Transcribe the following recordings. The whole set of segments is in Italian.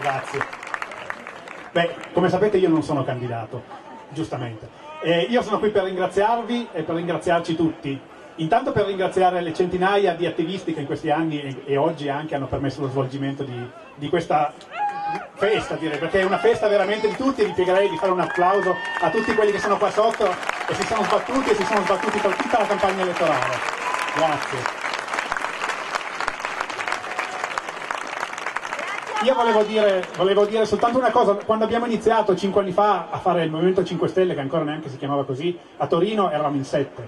Grazie. Beh, come sapete io non sono candidato, giustamente. Eh, io sono qui per ringraziarvi e per ringraziarci tutti. Intanto per ringraziare le centinaia di attivisti che in questi anni e, e oggi anche hanno permesso lo svolgimento di, di questa festa, direi, perché è una festa veramente di tutti e vi pregherei di fare un applauso a tutti quelli che sono qua sotto e si sono sbattuti e si sono sbattuti per tutta la campagna elettorale. Grazie. Io volevo dire, volevo dire, soltanto una cosa, quando abbiamo iniziato cinque anni fa a fare il Movimento 5 Stelle, che ancora neanche si chiamava così, a Torino eravamo in sette.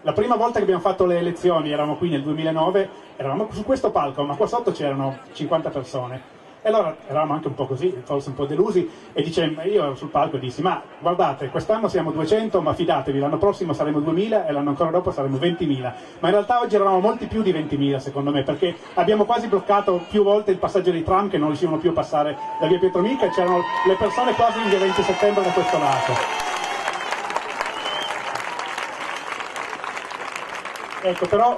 La prima volta che abbiamo fatto le elezioni, eravamo qui nel 2009, eravamo su questo palco, ma qua sotto c'erano 50 persone. E allora eravamo anche un po' così, forse un po' delusi, e dice, io ero sul palco e dissi, ma guardate, quest'anno siamo 200, ma fidatevi, l'anno prossimo saremo 2000 e l'anno ancora dopo saremo 20.000. Ma in realtà oggi eravamo molti più di 20.000 secondo me, perché abbiamo quasi bloccato più volte il passaggio di tram che non riuscivano più a passare da via Pietromica e c'erano le persone quasi in via 20 settembre da questo lato. Ecco, però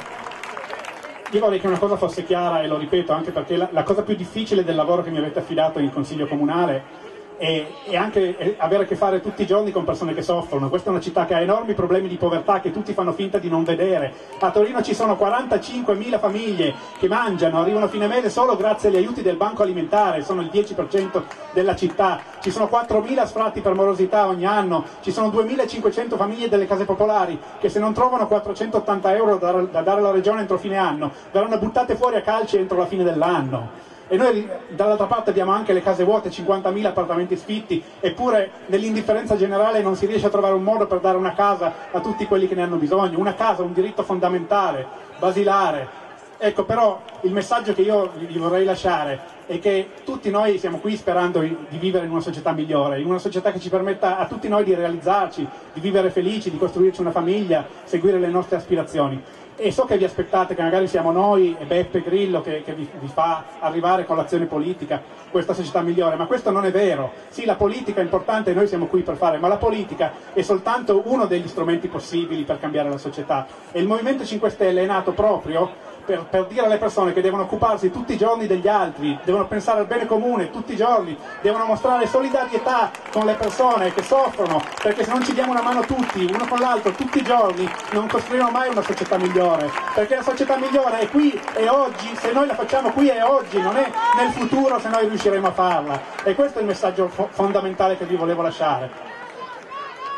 io vorrei che una cosa fosse chiara e lo ripeto anche perché la, la cosa più difficile del lavoro che mi avete affidato in consiglio comunale e, e, anche avere a che fare tutti i giorni con persone che soffrono. Questa è una città che ha enormi problemi di povertà che tutti fanno finta di non vedere. A Torino ci sono 45.000 famiglie che mangiano, arrivano a fine mese solo grazie agli aiuti del banco alimentare, sono il 10% della città. Ci sono 4.000 sfratti per morosità ogni anno, ci sono 2.500 famiglie delle case popolari che se non trovano 480 euro da, da dare alla regione entro fine anno verranno buttate fuori a calci entro la fine dell'anno e noi dall'altra parte abbiamo anche le case vuote, 50.000 appartamenti sfitti, eppure nell'indifferenza generale non si riesce a trovare un modo per dare una casa a tutti quelli che ne hanno bisogno, una casa, un diritto fondamentale, basilare. Ecco, però il messaggio che io vi vorrei lasciare è che tutti noi siamo qui sperando di vivere in una società migliore, in una società che ci permetta a tutti noi di realizzarci, di vivere felici, di costruirci una famiglia, seguire le nostre aspirazioni e so che vi aspettate che magari siamo noi e Beppe Grillo che, che vi, vi, fa arrivare con l'azione politica questa società migliore, ma questo non è vero. Sì, la politica è importante e noi siamo qui per fare, ma la politica è soltanto uno degli strumenti possibili per cambiare la società. E il Movimento 5 Stelle è nato proprio per, per, dire alle persone che devono occuparsi tutti i giorni degli altri, devono pensare al bene comune tutti i giorni, devono mostrare solidarietà con le persone che soffrono, perché se non ci diamo una mano tutti, uno con l'altro, tutti i giorni, non costruiremo mai una società migliore, perché la società migliore è qui e oggi, se noi la facciamo qui e oggi, non è nel futuro se noi riusciremo a farla. E questo è il messaggio fo fondamentale che vi volevo lasciare.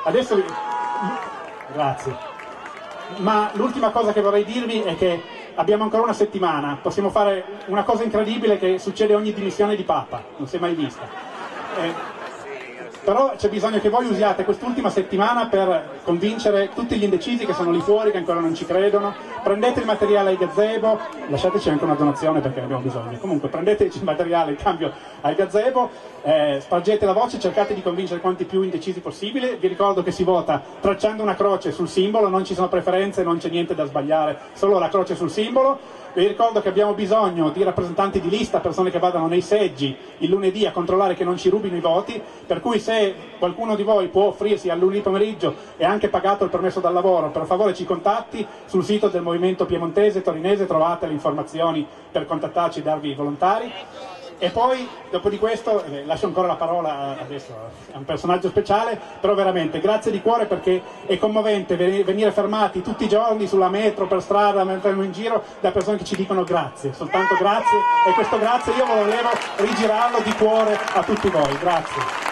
Adesso vi... Grazie. Ma l'ultima cosa che vorrei dirvi è che abbiamo ancora una settimana, possiamo fare una cosa incredibile che succede ogni dimissione di Papa, non si è mai vista. Eh, però c'è bisogno che voi usiate quest'ultima settimana per convincere tutti gli indecisi che sono lì fuori, che ancora non ci credono, prendete il materiale ai gazebo, lasciateci anche una donazione perché ne abbiamo bisogno, comunque prendeteci il materiale in cambio ai gazebo, eh, spargete la voce, cercate di convincere quanti più indecisi possibile, vi ricordo che si vota tracciando una croce sul simbolo, non ci sono preferenze, non c'è niente da sbagliare, solo la croce sul simbolo, vi ricordo che abbiamo bisogno di rappresentanti di lista, persone che vadano nei seggi il lunedì a controllare che non ci rubino i voti, per cui qualcuno di voi può offrirsi al lunedì pomeriggio e anche pagato il permesso dal lavoro, per favore ci contatti sul sito del Movimento Piemontese Torinese, trovate le informazioni per contattarci e darvi i volontari. E poi, dopo di questo, eh, lascio ancora la parola adesso a un personaggio speciale, però veramente grazie di cuore perché è commovente venire fermati tutti i giorni sulla metro, per strada, mentre andiamo in giro, da persone che ci dicono grazie, soltanto grazie, e questo grazie io volevo rigirarlo di cuore a tutti voi, grazie.